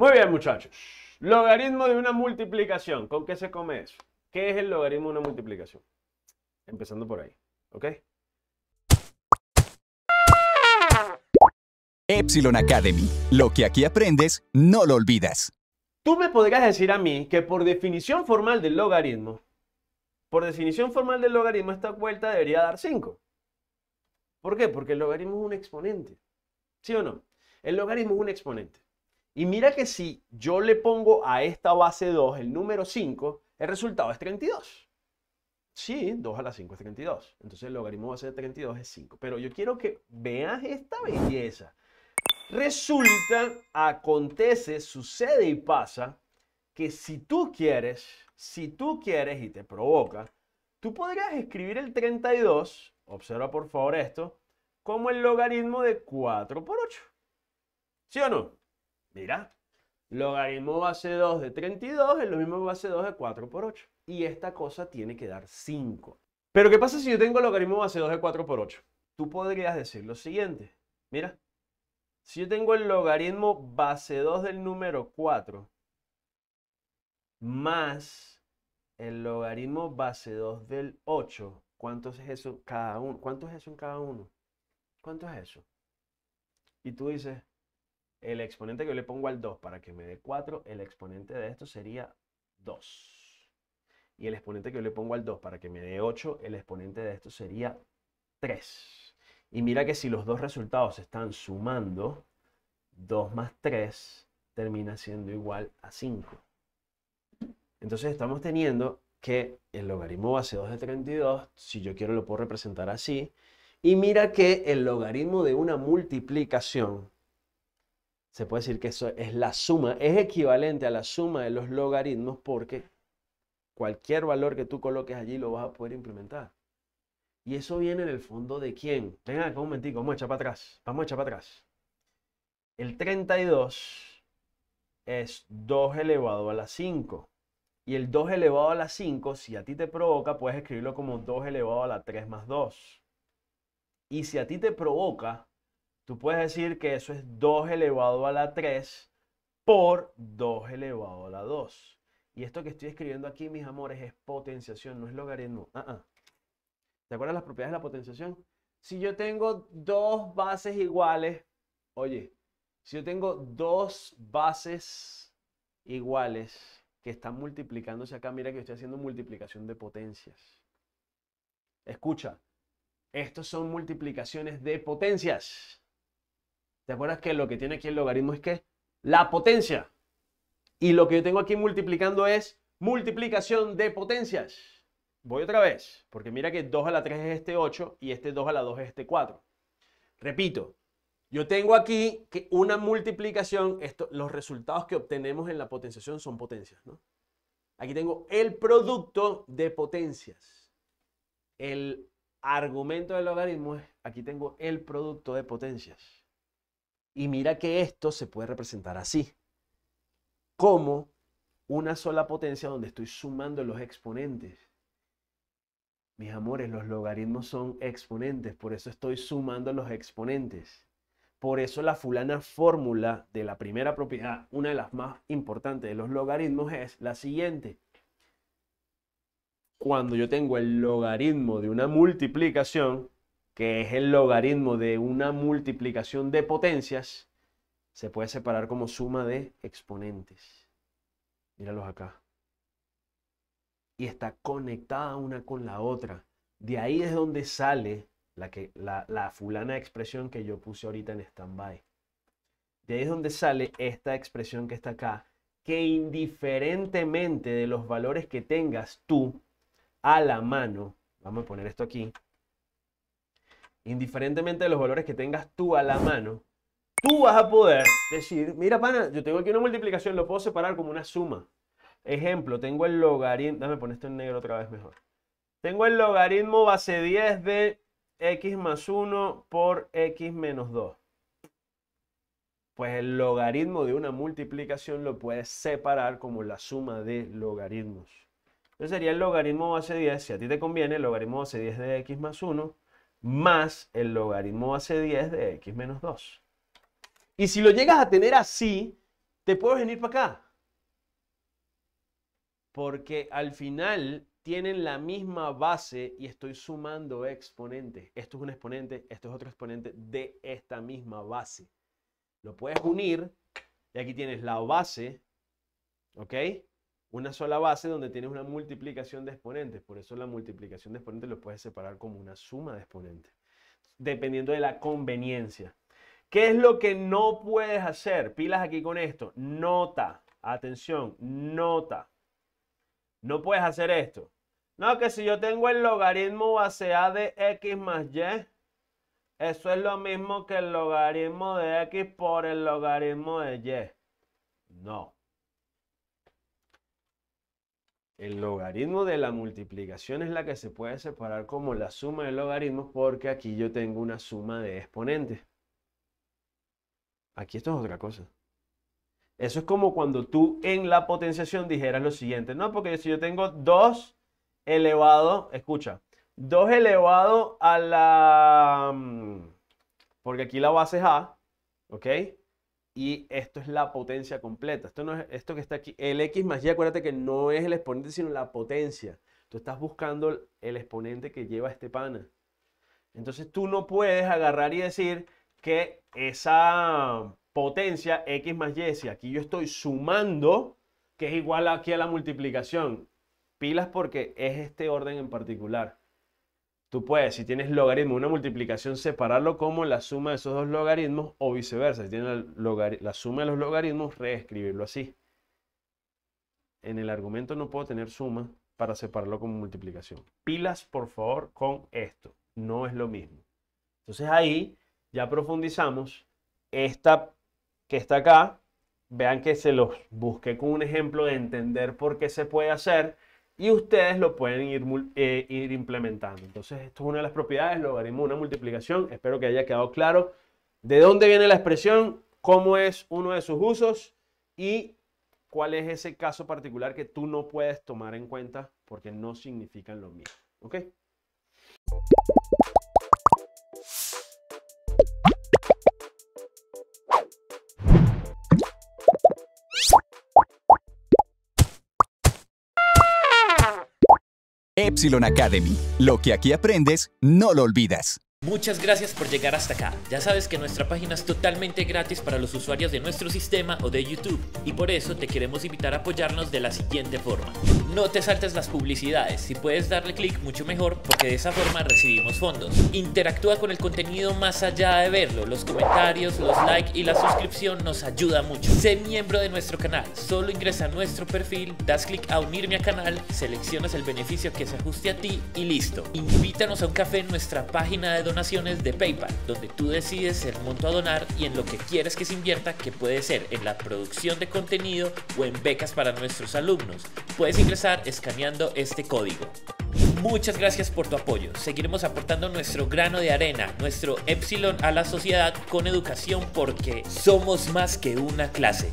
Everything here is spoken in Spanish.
Muy bien, muchachos. Logaritmo de una multiplicación. ¿Con qué se come eso? ¿Qué es el logaritmo de una multiplicación? Empezando por ahí. ¿Ok? Epsilon Academy. Lo que aquí aprendes, no lo olvidas. Tú me podrías decir a mí que por definición formal del logaritmo, por definición formal del logaritmo, esta vuelta debería dar 5. ¿Por qué? Porque el logaritmo es un exponente. ¿Sí o no? El logaritmo es un exponente. Y mira que si yo le pongo a esta base 2 el número 5, el resultado es 32. Sí, 2 a la 5 es 32. Entonces el logaritmo base de 32 es 5. Pero yo quiero que veas esta belleza. Resulta, acontece, sucede y pasa que si tú quieres, si tú quieres y te provoca, tú podrías escribir el 32, observa por favor esto, como el logaritmo de 4 por 8. ¿Sí o no? Mira, logaritmo base 2 de 32 es lo mismo que base 2 de 4 por 8. Y esta cosa tiene que dar 5. Pero ¿qué pasa si yo tengo logaritmo base 2 de 4 por 8? Tú podrías decir lo siguiente. Mira, si yo tengo el logaritmo base 2 del número 4 más el logaritmo base 2 del 8, ¿cuánto es eso cada uno? ¿Cuánto es eso en cada uno? ¿Cuánto es eso? Y tú dices, el exponente que yo le pongo al 2 para que me dé 4, el exponente de esto sería 2. Y el exponente que yo le pongo al 2 para que me dé 8, el exponente de esto sería 3. Y mira que si los dos resultados se están sumando, 2 más 3 termina siendo igual a 5. Entonces estamos teniendo que el logaritmo base 2 de 32, si yo quiero lo puedo representar así. Y mira que el logaritmo de una multiplicación, se puede decir que eso es la suma, es equivalente a la suma de los logaritmos porque cualquier valor que tú coloques allí lo vas a poder implementar. Y eso viene en el fondo de quién. Venga acá un momentico, vamos a echar para atrás. Vamos a echar para atrás. El 32 es 2 elevado a la 5. Y el 2 elevado a la 5, si a ti te provoca, puedes escribirlo como 2 elevado a la 3 más 2. Y si a ti te provoca, tú puedes decir que eso es 2 elevado a la 3 por 2 elevado a la 2. Y esto que estoy escribiendo aquí, mis amores, es potenciación, no es logaritmo. Uh -uh. ¿Te acuerdas las propiedades de la potenciación? Si yo tengo dos bases iguales, oye, si yo tengo dos bases iguales que están multiplicándose acá, mira que estoy haciendo multiplicación de potencias. Escucha, estos son multiplicaciones de potencias. ¿Te acuerdas que lo que tiene aquí el logaritmo es que la potencia? Y lo que yo tengo aquí multiplicando es multiplicación de potencias. Voy otra vez, porque mira que 2 a la 3 es este 8 y este 2 a la 2 es este 4. Repito, yo tengo aquí una multiplicación, los resultados que obtenemos en la potenciación son potencias. Aquí tengo el producto de potencias. El argumento del logaritmo es, aquí tengo el producto de potencias. Y mira que esto se puede representar así, como una sola potencia donde estoy sumando los exponentes. Mis amores, los logaritmos son exponentes, por eso estoy sumando los exponentes. Por eso la fulana fórmula de la primera propiedad, una de las más importantes de los logaritmos, es la siguiente. Cuando yo tengo el logaritmo de una multiplicación, que es el logaritmo de una multiplicación de potencias, se puede separar como suma de exponentes. Míralos acá y está conectada una con la otra. De ahí es donde sale la, que, la, la fulana expresión que yo puse ahorita en stand-by. De ahí es donde sale esta expresión que está acá, que indiferentemente de los valores que tengas tú a la mano, vamos a poner esto aquí, indiferentemente de los valores que tengas tú a la mano, tú vas a poder decir, mira pana, yo tengo aquí una multiplicación, lo puedo separar como una suma. Ejemplo, tengo el logaritmo, dame poner esto en negro otra vez mejor. Tengo el logaritmo base 10 de x más 1 por x menos 2. Pues el logaritmo de una multiplicación lo puedes separar como la suma de logaritmos. Entonces sería el logaritmo base 10, si a ti te conviene, el logaritmo base 10 de x más 1 más el logaritmo base 10 de x menos 2. Y si lo llegas a tener así, te puedes venir para acá. Porque al final tienen la misma base y estoy sumando exponentes. Esto es un exponente, esto es otro exponente de esta misma base. Lo puedes unir y aquí tienes la base, ¿ok? Una sola base donde tienes una multiplicación de exponentes. Por eso la multiplicación de exponentes lo puedes separar como una suma de exponentes. Dependiendo de la conveniencia. ¿Qué es lo que no puedes hacer? Pilas aquí con esto. Nota. Atención, nota. No puedes hacer esto. No, que si yo tengo el logaritmo base A de X más Y, eso es lo mismo que el logaritmo de X por el logaritmo de Y. No. El logaritmo de la multiplicación es la que se puede separar como la suma de logaritmos porque aquí yo tengo una suma de exponentes. Aquí esto es otra cosa. Eso es como cuando tú en la potenciación dijeras lo siguiente, no, porque si yo tengo 2 elevado, escucha, 2 elevado a la, mm, porque aquí la base es A, ¿ok? Y esto es la potencia completa. Esto no es esto que está aquí, el X más Y, acuérdate que no es el exponente, sino la potencia. Tú estás buscando el exponente que lleva este pana. Entonces tú no puedes agarrar y decir que esa potencia x más y, si aquí yo estoy sumando, que es igual aquí a la multiplicación, pilas porque es este orden en particular. Tú puedes, si tienes logaritmo, una multiplicación, separarlo como la suma de esos dos logaritmos o viceversa. Si tienes la, suma de los logaritmos, reescribirlo así. En el argumento no puedo tener suma para separarlo como multiplicación. Pilas, por favor, con esto. No es lo mismo. Entonces ahí ya profundizamos. Esta que está acá, vean que se los busqué con un ejemplo de entender por qué se puede hacer y ustedes lo pueden ir, eh, ir implementando. Entonces, esto es una de las propiedades, logaritmo una multiplicación. Espero que haya quedado claro de dónde viene la expresión, cómo es uno de sus usos y cuál es ese caso particular que tú no puedes tomar en cuenta porque no significan lo mismo. ¿Ok? Epsilon Academy. Lo que aquí aprendes, no lo olvidas. Muchas gracias por llegar hasta acá. Ya sabes que nuestra página es totalmente gratis para los usuarios de nuestro sistema o de YouTube y por eso te queremos invitar a apoyarnos de la siguiente forma. No te saltes las publicidades, si puedes darle clic mucho mejor porque de esa forma recibimos fondos. Interactúa con el contenido más allá de verlo, los comentarios, los likes y la suscripción nos ayuda mucho. Sé miembro de nuestro canal, solo ingresa a nuestro perfil, das clic a unirme a canal, seleccionas el beneficio que se ajuste a ti y listo. Invítanos a un café en nuestra página de donaciones de PayPal, donde tú decides el monto a donar y en lo que quieres que se invierta, que puede ser en la producción de contenido o en becas para nuestros alumnos. Puedes ingresar escaneando este código. Muchas gracias por tu apoyo. Seguiremos aportando nuestro grano de arena, nuestro epsilon a la sociedad con educación porque somos más que una clase.